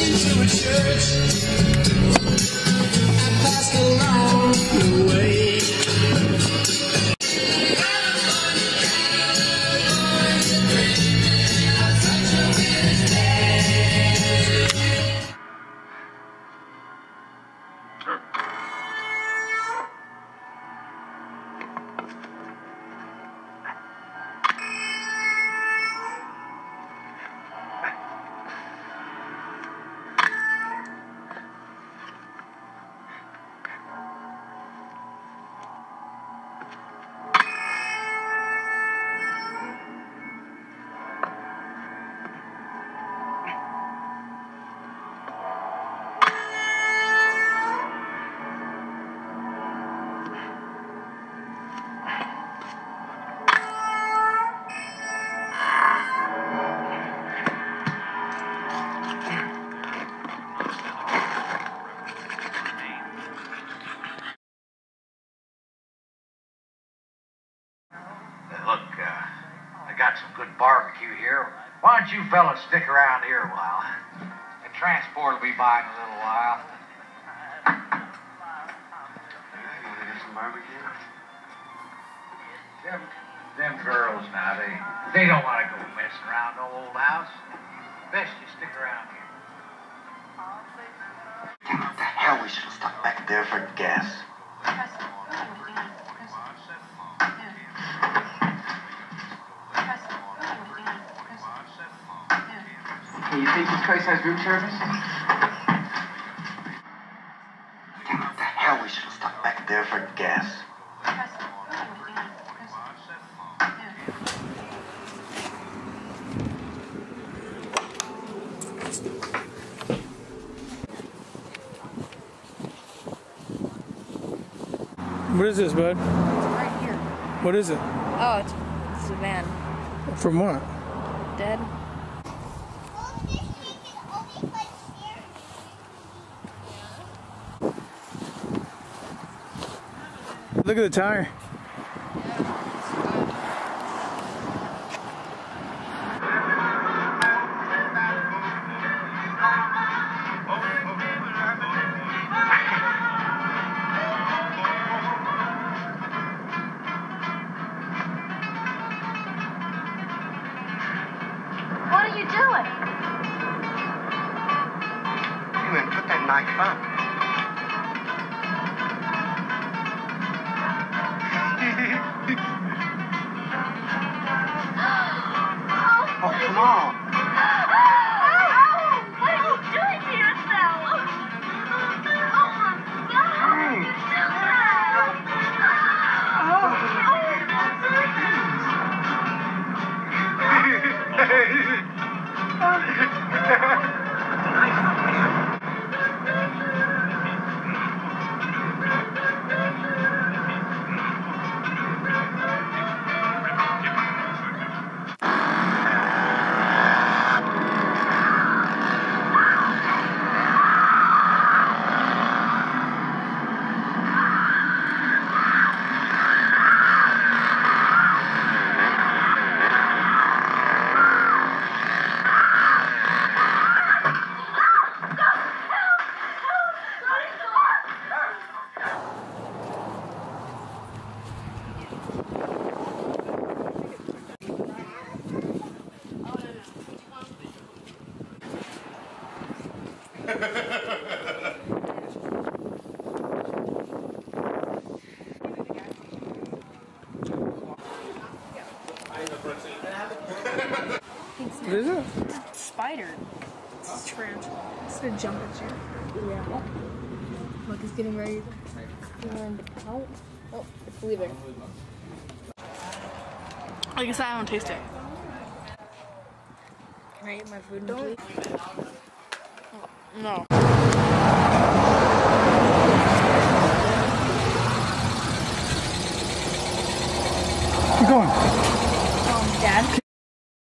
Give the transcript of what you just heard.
into a church. Got some good barbecue here. Why don't you fellas stick around here a while? The transport will be by in a little while. Them, them girls now, they they don't want to go messing around no old house. Best you stick around here. What the hell? We should have stuck back there for gas. Can you take this place has room service? What the hell? We should have stuck back there for gas. What is this, bud? It's Right here. What is it? Oh, it's, it's a van. From what? Dead. Look at the tire. What are you doing? Hey, man, put that knife up. Oh, What is it? Spider. It's tarantula. It's gonna jump at you. Yeah. Look, it's getting ready to land out. Oh, it's leaving. Like I said, I don't taste it. Can I eat my food? Don't. No. Keep going.